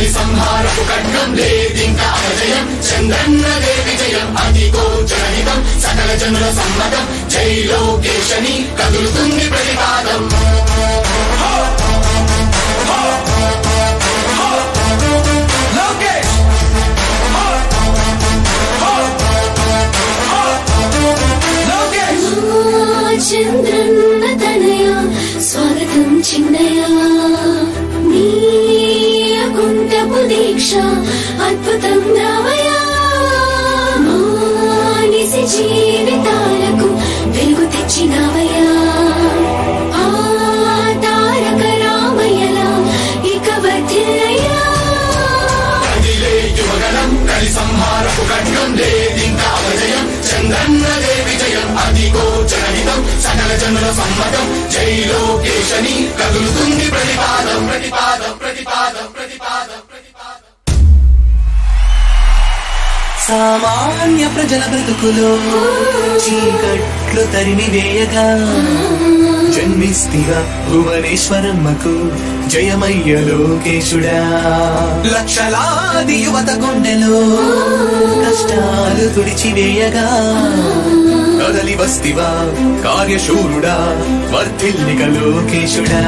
కలి సంహారపు ఖడ్గం లేదింక అపజయం చంద్రన్నదే విజయం అదిగో గోచరహితం సకల జనుల సమ్మతం. జై లోకేశని కదులుతుంది ప్రజ అకుంఠపు అద్భుతం రావయ? మానిసి జీవితాలకు వెలుగు తెచ్చినవయ్యా తారక రామయ్యలా ఇక వర్ధిల్లయ్యా యువగణం కలి సంహారపు అపజయం చంద్రన్నదే విజయం అదిగో జనహితం సకల జనుల సమ్మతం కదులుతుంది ప్రతిపాదం ప్రతిపాదం ప్రతిపాదం ప్రతిపాదం. సామాన్య ప్రజల బ్రతుకులో. చీకట్లు తరిమి వేయగా. జన్మిస్తిగా భువనేశ్వరమ్మకు. జయమయ్య లోకేశుడా. లక్షలాది యువత గుండెలో. కష్టాలు తుడిచివేయగా. కదలి వస్తివా కార్యశూరుడా. వర్ధిల్లిక లోకేశుడా.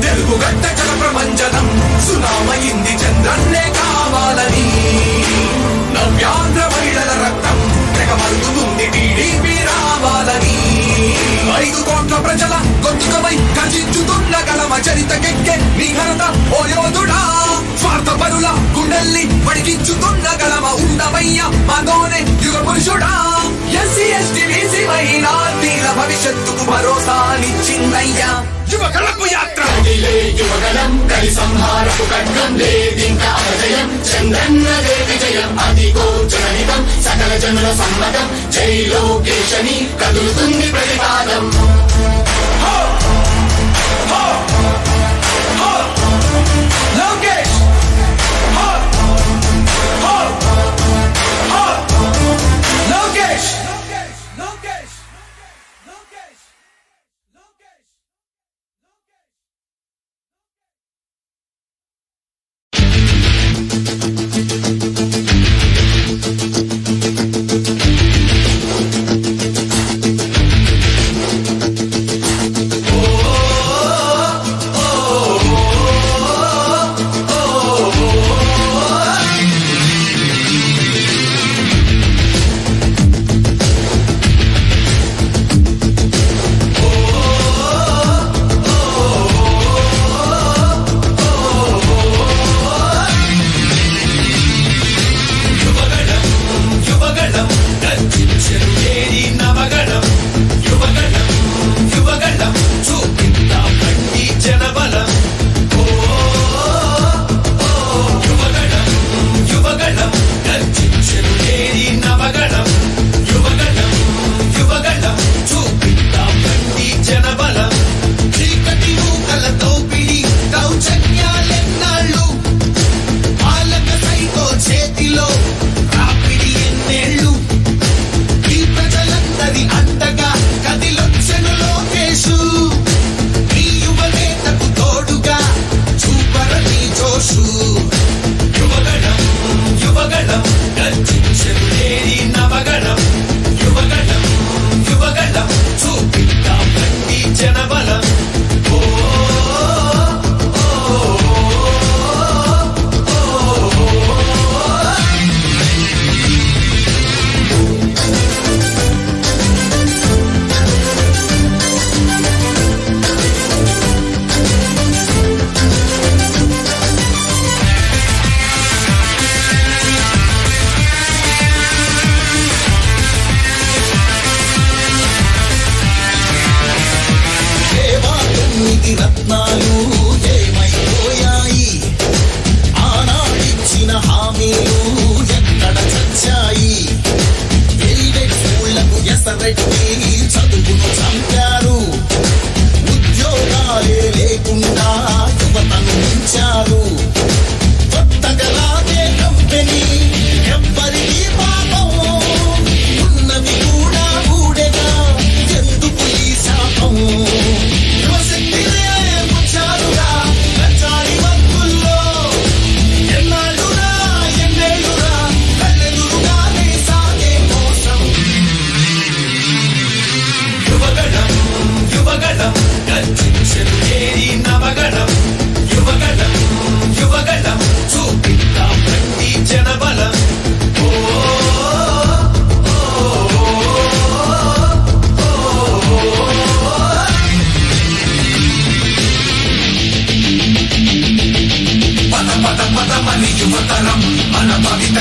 తెలుగు గడ్డ జల ప్రపంచనం సునామయింది చంద్రన్నే కావాలని. నవ్యాంధ్ర మహిళల రక్తం. తెగమరుగుతుంది టీడీపీ రావాలని. ఐదు కోట్ల ప్రజల గొంతుకమై గర్జించుతున్న కలమ చరితకెక్కే నీ ఘనత ఓ యోధుడా. స్వార్థ పరుల గుండెల్ని వడికించుతున్న కలమ ఉండవయ్య మగోనే యుగ పురుషుడా. ఎస్సీ ఎస్టీ బీసీ మహిళా భవిష్యత్తుకు భరోసానిచ్చిందయ్యా. యువకులకు యాత్ర కలి సంహారపు ఖడ్గం లేదింక అపజయం చంద్రన్నదే విజయం అతి గోచరహితం సకల జనుల సమ్మతం. జై లోకేశని కదులుతుంది ప్రతిపాదం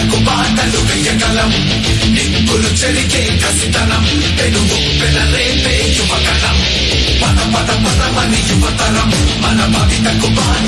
మన బాటలు వెయ్యగలం నిప్పులు చెరిగే కసితనం పెనుగు పెనరేపే యువకలం పద పద పదమని యువతరం మన భవితకు బాట